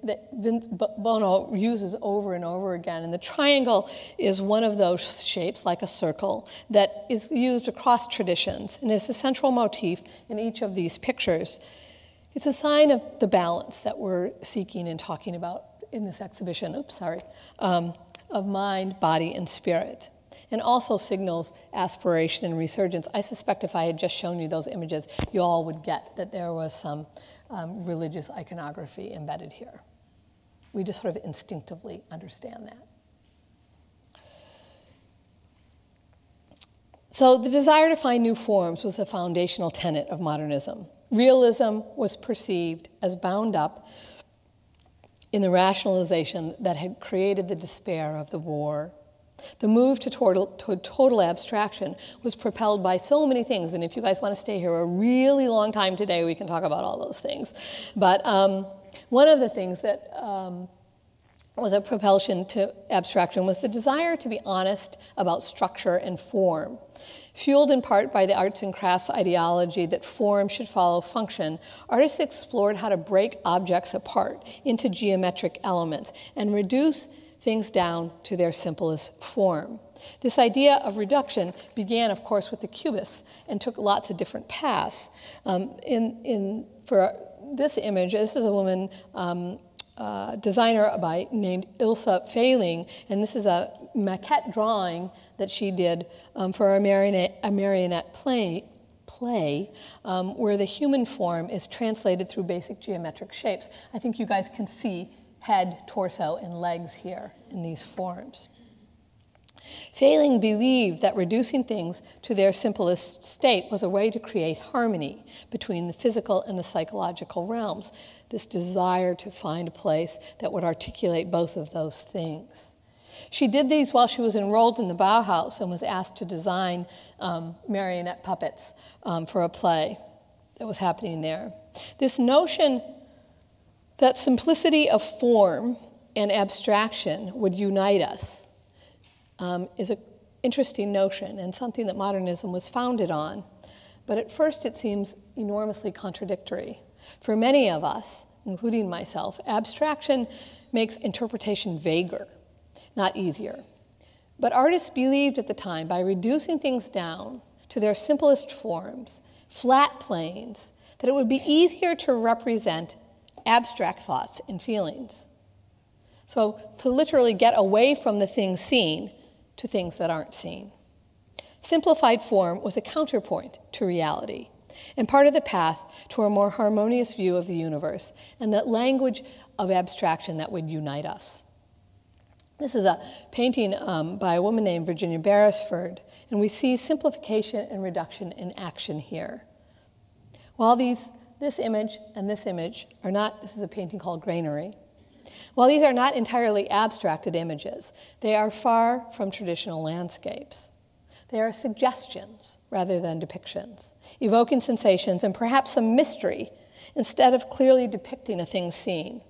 that Vince Bono uses over and over again, and the triangle is one of those shapes, like a circle, that is used across traditions and is a central motif in each of these pictures. It's a sign of the balance that we're seeking and talking about in this exhibition, oops, sorry, um, of mind, body, and spirit. And also signals aspiration and resurgence. I suspect if I had just shown you those images, you all would get that there was some um, religious iconography embedded here. We just sort of instinctively understand that. So, the desire to find new forms was a foundational tenet of modernism. Realism was perceived as bound up in the rationalization that had created the despair of the war. The move to total, to total, abstraction was propelled by so many things, and if you guys want to stay here a really long time today, we can talk about all those things. But um, one of the things that um, was a propulsion to abstraction was the desire to be honest about structure and form. Fueled in part by the arts and crafts ideology that form should follow function, artists explored how to break objects apart into geometric elements and reduce things down to their simplest form. This idea of reduction began, of course, with the Cubists and took lots of different paths. Um, in, in, for this image, this is a woman um, uh, designer by, named Ilse Fehling, and this is a maquette drawing that she did um, for a marionette, a marionette play, play um, where the human form is translated through basic geometric shapes. I think you guys can see head, torso, and legs here in these forms. Fehling believed that reducing things to their simplest state was a way to create harmony between the physical and the psychological realms, this desire to find a place that would articulate both of those things. She did these while she was enrolled in the Bauhaus and was asked to design um, marionette puppets um, for a play that was happening there. This notion that simplicity of form and abstraction would unite us um, is an interesting notion and something that modernism was founded on. But at first, it seems enormously contradictory. For many of us, including myself, abstraction makes interpretation vaguer, not easier. But artists believed at the time by reducing things down to their simplest forms, flat planes, that it would be easier to represent abstract thoughts and feelings. So, to literally get away from the things seen to things that aren't seen. Simplified form was a counterpoint to reality and part of the path to a more harmonious view of the universe and that language of abstraction that would unite us. This is a painting um, by a woman named Virginia Berresford, and we see simplification and reduction in action here. While these, this image and this image are not, this is a painting called Granary. While these are not entirely abstracted images, they are far from traditional landscapes. They are suggestions rather than depictions, evoking sensations and perhaps some mystery instead of clearly depicting a thing seen.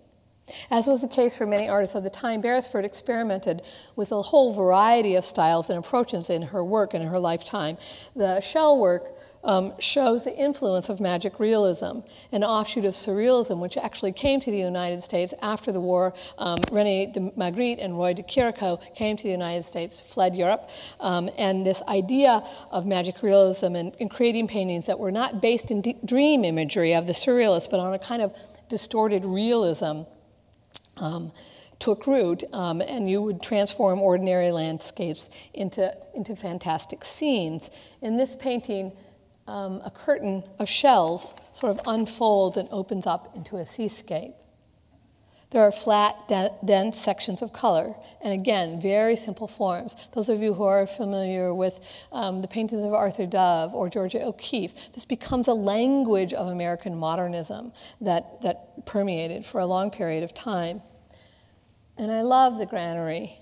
As was the case for many artists of the time, Berresford experimented with a whole variety of styles and approaches in her work in her lifetime. The shell work um, shows the influence of magic realism, an offshoot of surrealism, which actually came to the United States after the war. Um, René de Magritte and Roy de Chirico came to the United States, fled Europe, um, and this idea of magic realism and, and, creating paintings that were not based in dream imagery of the surrealists, but on a kind of distorted realism. Um, took root, um, and you would transform ordinary landscapes into, into fantastic scenes. In this painting, um, a curtain of shells sort of unfolds and opens up into a seascape. There are flat, dense sections of color, and again, very simple forms. Those of you who are familiar with um, the paintings of Arthur Dove or Georgia O'Keeffe, this becomes a language of American modernism that, that permeated for a long period of time. And I love the granary,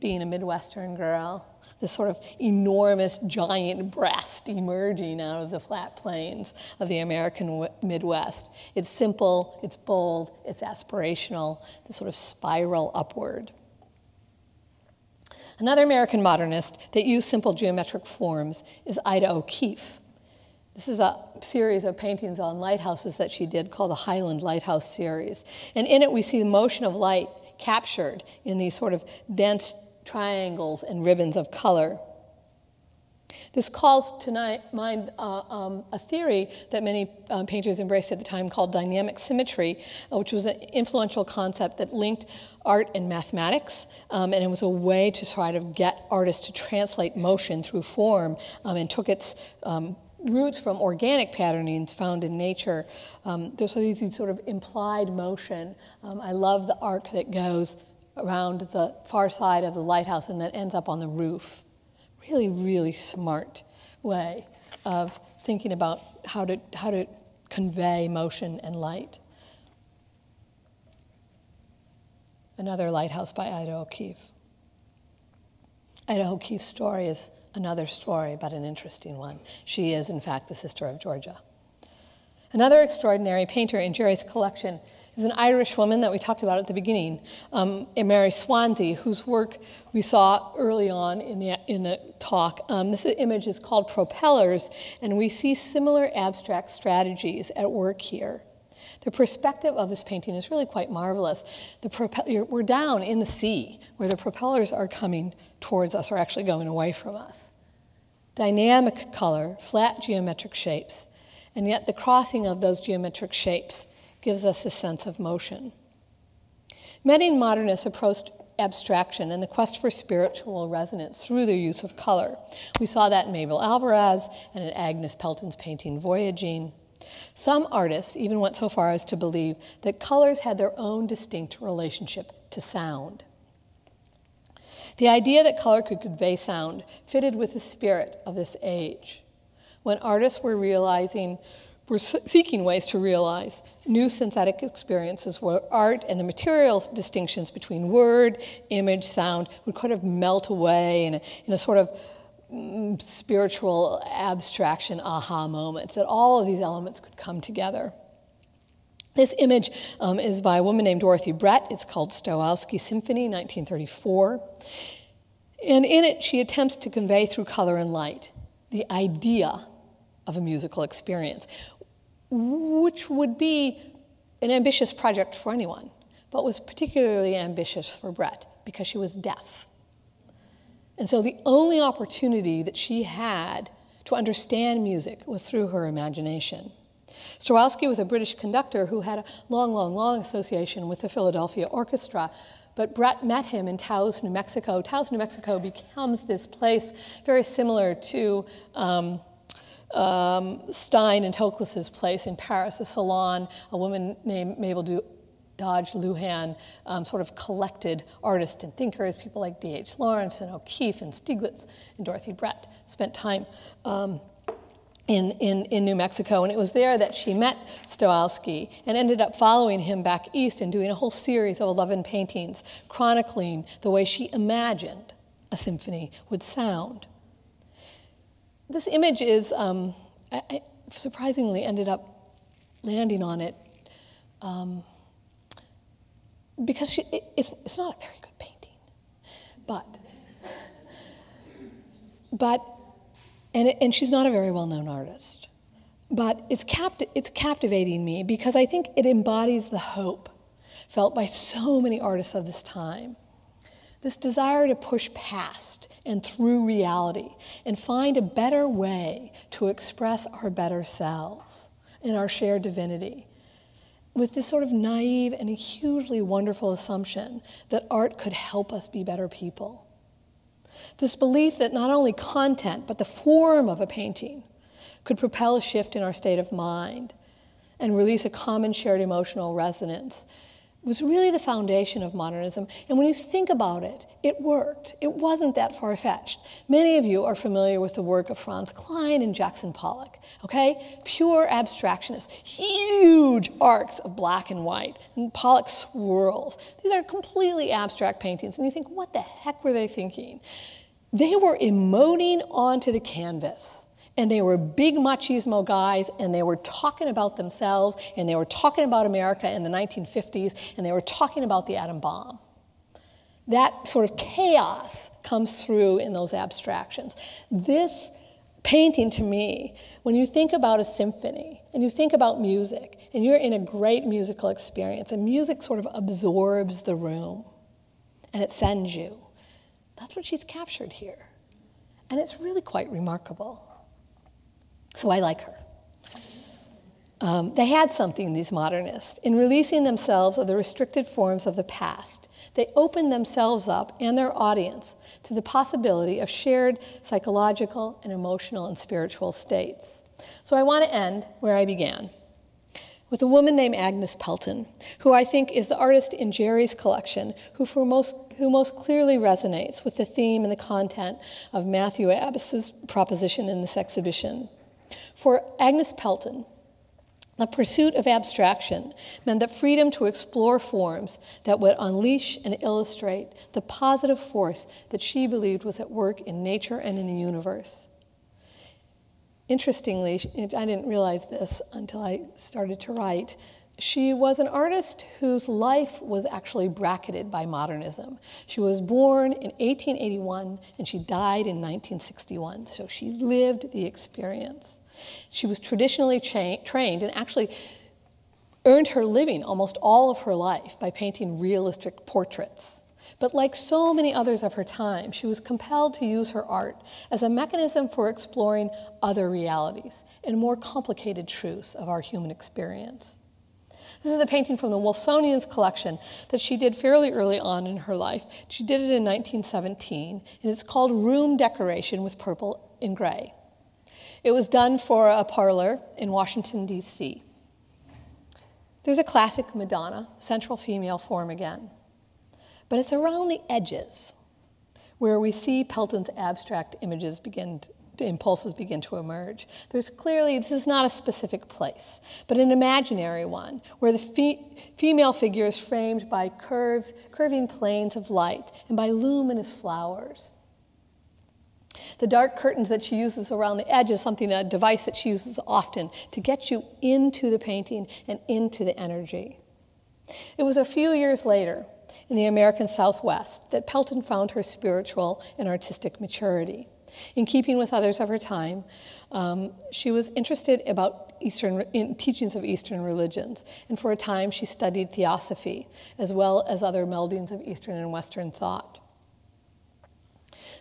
being a Midwestern girl this sort of enormous giant breast emerging out of the flat plains of the American Midwest. It's simple, it's bold, it's aspirational, this sort of spiral upward. Another American modernist that used simple geometric forms is Ida O'Keeffe. This is a series of paintings on lighthouses that she did called the Highland Lighthouse series. And in it, we see the motion of light captured in these sort of dense triangles and ribbons of color. This calls to mind uh, um, a theory that many uh, painters embraced at the time called dynamic symmetry, uh, which was an influential concept that linked art and mathematics, um, and it was a way to try to get artists to translate motion through form, um, and took its um, roots from organic patternings found in nature. Um, there's these sort of implied motion. Um, I love the arc that goes around the far side of the lighthouse and that ends up on the roof. Really, really smart way of thinking about how to, how to convey motion and light. Another lighthouse by Ida O'Keeffe. Ida O'Keeffe's story is another story, but an interesting one. She is, in fact, the sister of Georgia. Another extraordinary painter in Jerry's collection is an Irish woman that we talked about at the beginning, um, Mary Swanzy, whose work we saw early on in the, in the talk. Um, this image is called Propellers, and we see similar abstract strategies at work here. The perspective of this painting is really quite marvelous. The we're down in the sea where the propellers are coming towards us or actually going away from us. Dynamic color, flat geometric shapes, and yet the crossing of those geometric shapes gives us a sense of motion. Many modernists approached abstraction and the quest for spiritual resonance through their use of color. We saw that in Mabel Alvarez and in Agnes Pelton's painting Voyaging. Some artists even went so far as to believe that colors had their own distinct relationship to sound. The idea that color could convey sound fitted with the spirit of this age, when artists were realizing, were seeking ways to realize new synthetic experiences where art and the material distinctions between word, image, sound would kind of melt away in a, in a sort of mm, spiritual abstraction aha moment, that all of these elements could come together. This image um, is by a woman named Dorothy Brett. It's called Stokowski Symphony, 1934. And in it, she attempts to convey through color and light the idea of a musical experience, which would be an ambitious project for anyone, but was particularly ambitious for Brett because she was deaf. And so the only opportunity that she had to understand music was through her imagination. Stokowski was a British conductor who had a long, long, long association with the Philadelphia Orchestra. But Brett met him in Taos, New Mexico. Taos, New Mexico becomes this place very similar to um, um, Stein and Toklas's place in Paris, a salon. A woman named Mabel du- Dodge Luhan um, sort of collected artists and thinkers, people like D.H. Lawrence and O'Keeffe and Stieglitz and Dorothy Brett. Spent time um, in, in, in New Mexico. And it was there that she met Stokowski and ended up following him back east and doing a whole series of 11 paintings chronicling the way she imagined a symphony would sound. This image is, um, I, I surprisingly ended up landing on it um, because she, it, it's, it's not a very good painting. But, but and, and she's not a very well known artist. But it's, capti- it's captivating me because I think it embodies the hope felt by so many artists of this time. This desire to push past and through reality and find a better way to express our better selves and our shared divinity with this sort of naive and hugely wonderful assumption that art could help us be better people. This belief that not only content, but the form of a painting could propel a shift in our state of mind and release a common shared emotional resonance was really the foundation of modernism. And when you think about it, it worked. It wasn't that far fetched. Many of you are familiar with the work of Franz Kline and Jackson Pollock, okay? Pure abstractionists, huge arcs of black and white, and Pollock swirls. These are completely abstract paintings, and you think, what the heck were they thinking? They were emoting onto the canvas. And they were big machismo guys, and they were talking about themselves, and they were talking about America in the 1950s, and they were talking about the atom bomb. That sort of chaos comes through in those abstractions. This painting to me, when you think about a symphony and you think about music, and you're in a great musical experience, and music sort of absorbs the room and it sends you. That's what she's captured here. And it's really quite remarkable. So I like her. Um, they had something, these modernists. In releasing themselves of the restricted forms of the past, they opened themselves up and their audience to the possibility of shared psychological and emotional and spiritual states. So I want to end where I began with a woman named Agnes Pelton, who I think is the artist in Jerry's collection who, most, who most clearly resonates with the theme and the content of Matthew Abbate's proposition in this exhibition. For Agnes Pelton, the pursuit of abstraction meant the freedom to explore forms that would unleash and illustrate the positive force that she believed was at work in nature and in the universe. Interestingly, I didn't realize this until I started to write. She was an artist whose life was actually bracketed by modernism. She was born in 1881 and she died in 1961, so she lived the experience. She was traditionally trained and actually earned her living almost all of her life by painting realistic portraits. But like so many others of her time, she was compelled to use her art as a mechanism for exploring other realities and more complicated truths of our human experience. This is a painting from the Wolfsonians collection that she did fairly early on in her life. She did it in 1917, and it's called Room Decoration with Purple and Gray. It was done for a parlor in Washington, D.C. There's a classic Madonna, central female form again but it's around the edges where we see Pelton's abstract images begin impulses begin to emerge. There's clearly, this is not a specific place, but an imaginary one, where the fe female figure is framed by curves, curving planes of light and by luminous flowers. The dark curtains that she uses around the edge is something, a device that she uses often to get you into the painting and into the energy. It was a few years later, in the American Southwest, that Pelton found her spiritual and artistic maturity. In keeping with others of her time, um, she was interested about Eastern in teachings of Eastern religions, and for a time she studied theosophy as well as other meldings of Eastern and Western thought.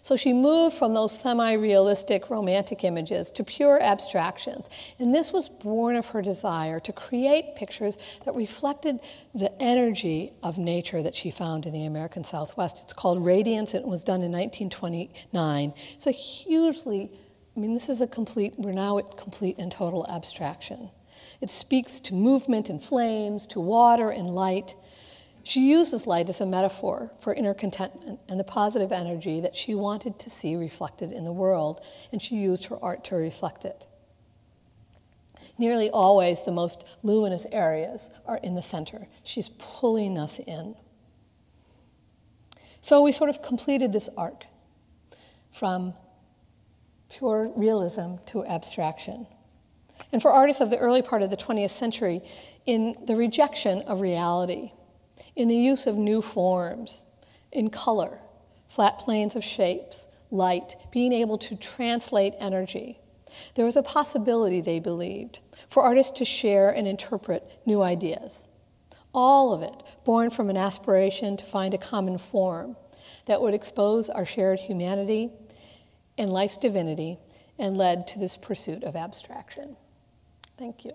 So she moved from those semi realistic romantic images to pure abstractions. And this was born of her desire to create pictures that reflected the energy of nature that she found in the American Southwest. It's called Radiance, and it was done in 1929. It's a hugely, I mean, this is a complete, we're now at complete and total abstraction. It speaks to movement and flames, to water and light. She uses light as a metaphor for inner contentment and the positive energy that she wanted to see reflected in the world, and she used her art to reflect it. Nearly always, the most luminous areas are in the center. She's pulling us in. So we sort of completed this arc from pure realism to abstraction. And for artists of the early part of the 20th century, in the rejection of reality, in the use of new forms, in color, flat planes of shapes, light, being able to translate energy. There was a possibility, they believed, for artists to share and interpret new ideas. All of it born from an aspiration to find a common form that would expose our shared humanity and life's divinity and led to this pursuit of abstraction. Thank you.